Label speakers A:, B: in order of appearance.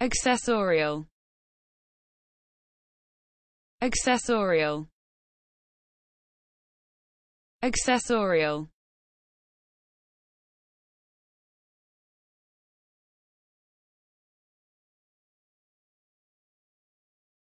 A: accessorial. Accessorial. Accessorial.